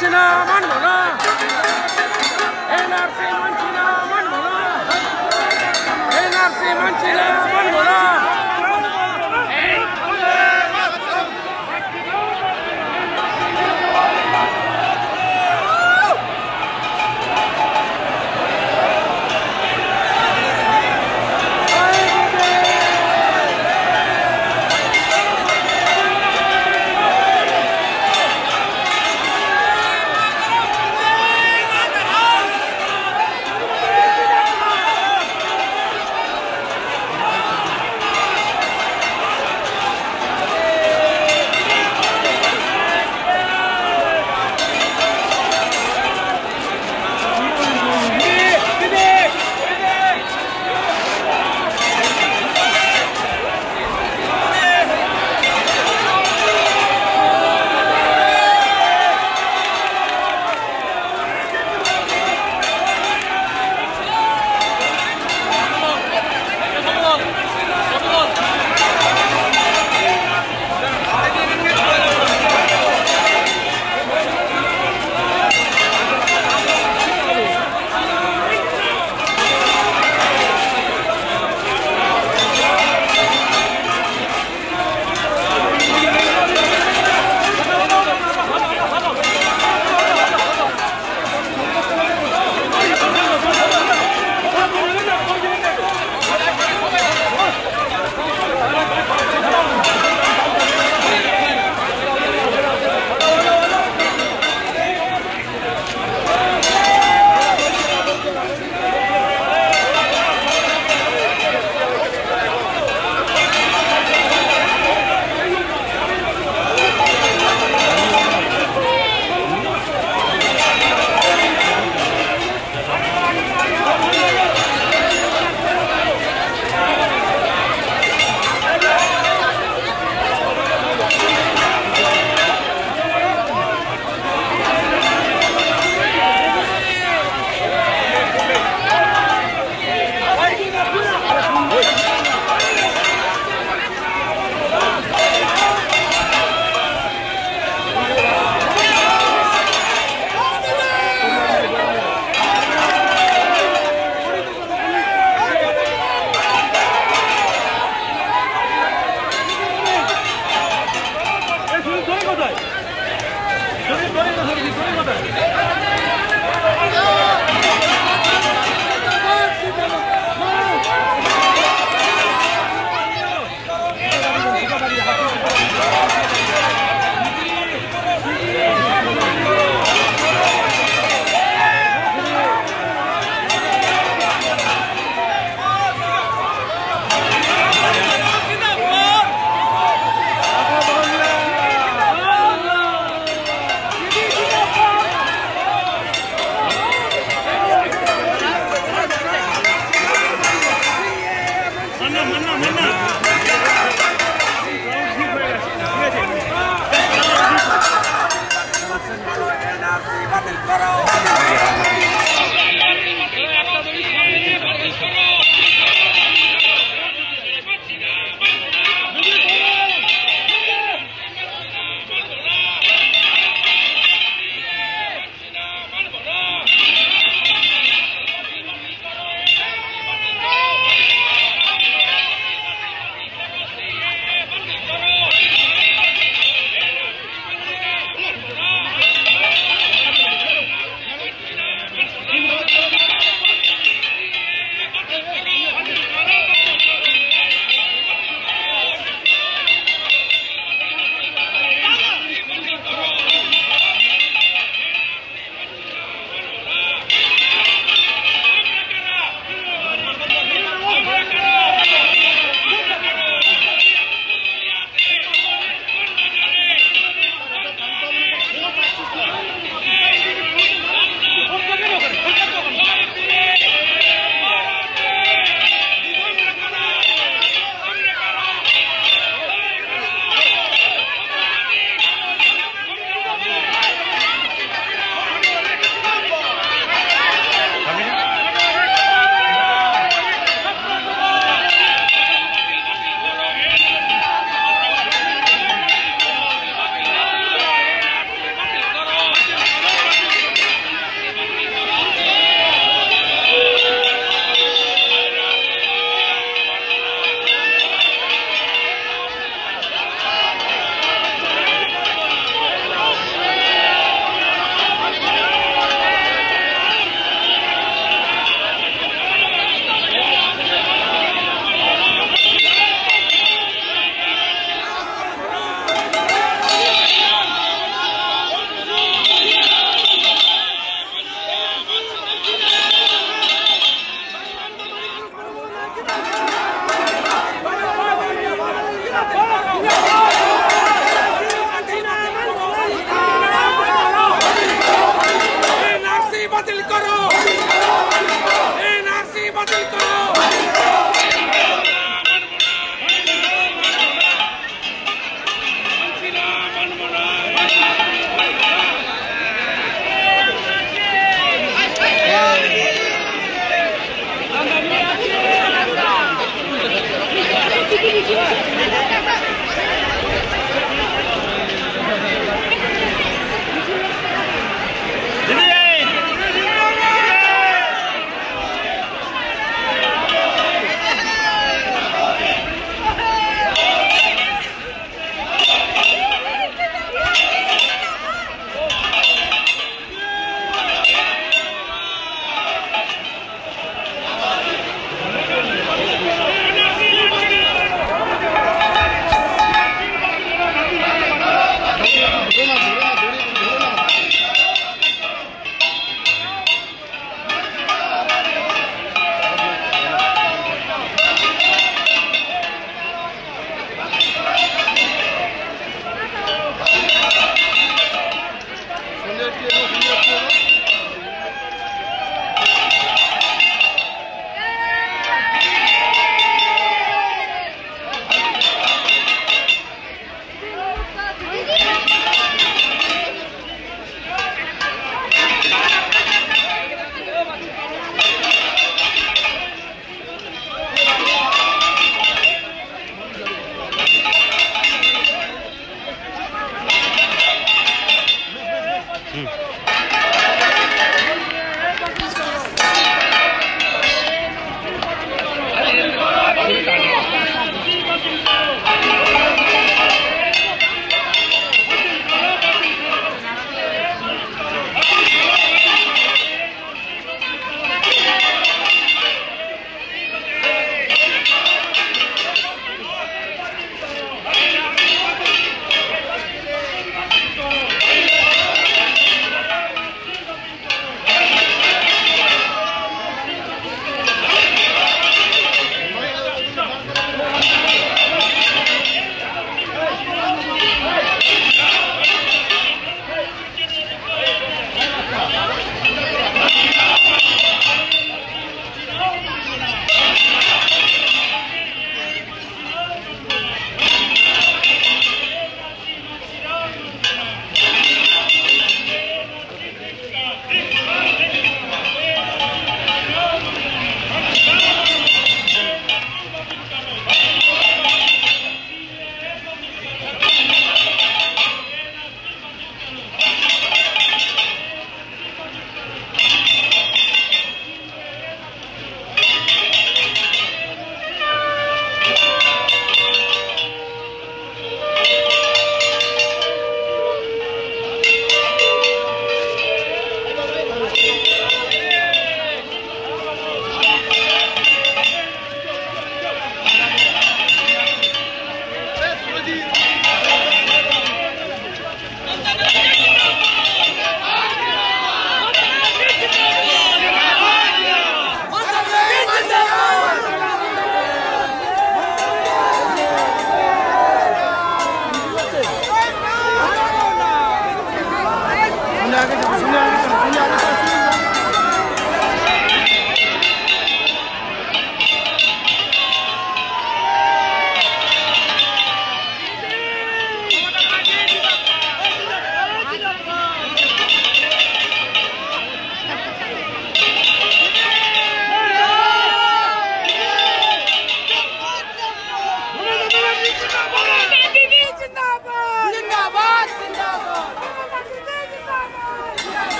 Hey!